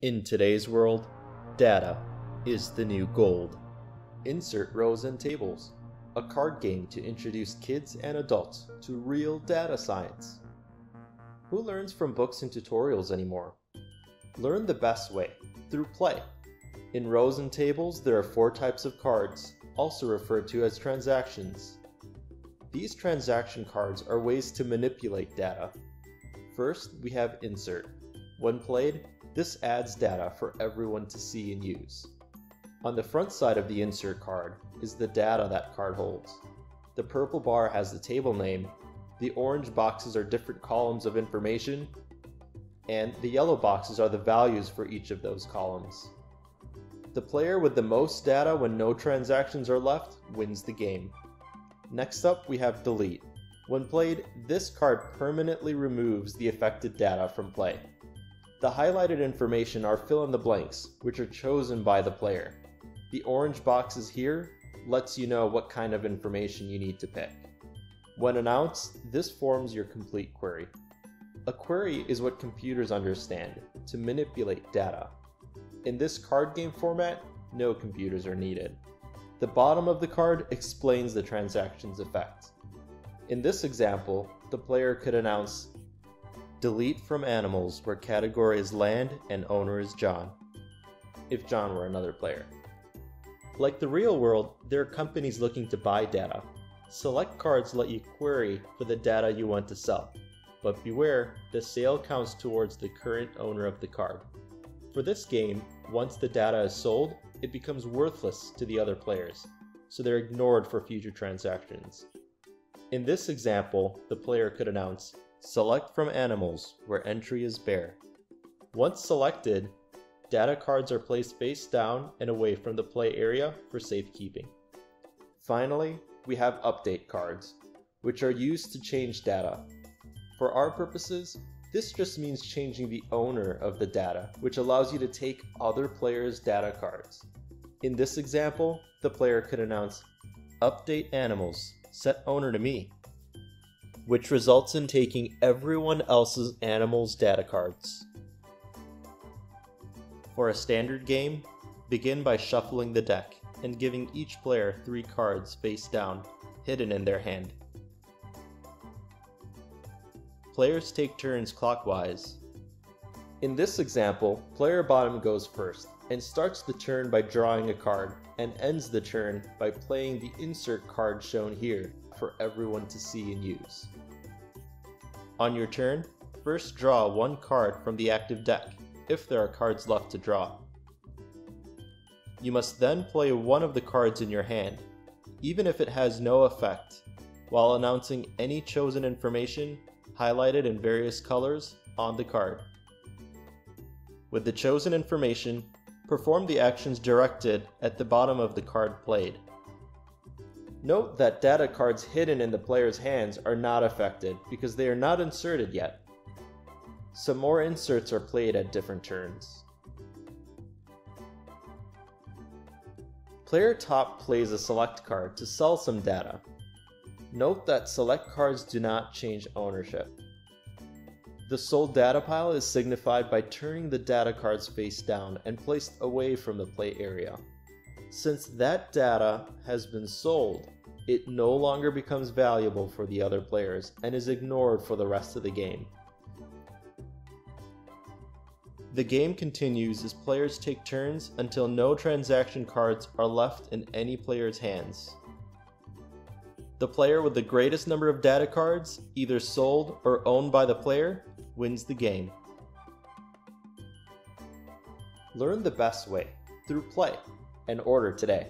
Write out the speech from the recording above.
In today's world, data is the new gold. Insert rows and tables, a card game to introduce kids and adults to real data science. Who learns from books and tutorials anymore? Learn the best way, through play. In rows and tables, there are four types of cards, also referred to as transactions. These transaction cards are ways to manipulate data. First, we have insert. When played, this adds data for everyone to see and use. On the front side of the insert card is the data that card holds. The purple bar has the table name, the orange boxes are different columns of information, and the yellow boxes are the values for each of those columns. The player with the most data when no transactions are left wins the game. Next up, we have delete. When played, this card permanently removes the affected data from play. The highlighted information are fill in the blanks, which are chosen by the player. The orange boxes here lets you know what kind of information you need to pick. When announced, this forms your complete query. A query is what computers understand to manipulate data. In this card game format, no computers are needed. The bottom of the card explains the transaction's effect. In this example, the player could announce delete from animals where category is land and owner is John, if John were another player. Like the real world, there are companies looking to buy data. Select cards let you query for the data you want to sell, but beware, the sale counts towards the current owner of the card. For this game, once the data is sold, it becomes worthless to the other players, so they're ignored for future transactions. In this example, the player could announce, Select from animals where entry is bear. Once selected, data cards are placed face down and away from the play area for safekeeping. Finally, we have update cards, which are used to change data. For our purposes, this just means changing the owner of the data, which allows you to take other players' data cards. In this example, the player could announce, Update animals, set owner to me, which results in taking everyone else's animals' data cards. For a standard game, begin by shuffling the deck and giving each player three cards face down, hidden in their hand. Players take turns clockwise. In this example, player bottom goes first and starts the turn by drawing a card and ends the turn by playing the insert card shown here for everyone to see and use. On your turn, first draw one card from the active deck, if there are cards left to draw. You must then play one of the cards in your hand, even if it has no effect, while announcing any chosen information highlighted in various colors on the card. With the chosen information, perform the actions directed at the bottom of the card played. Note that data cards hidden in the player's hands are not affected because they are not inserted yet. Some more inserts are played at different turns. Player top plays a select card to sell some data. Note that select cards do not change ownership. The sold data pile is signified by turning the data cards face down and placed away from the play area. Since that data has been sold, it no longer becomes valuable for the other players and is ignored for the rest of the game. The game continues as players take turns until no transaction cards are left in any player's hands. The player with the greatest number of data cards, either sold or owned by the player, wins the game. Learn the best way through play and order today.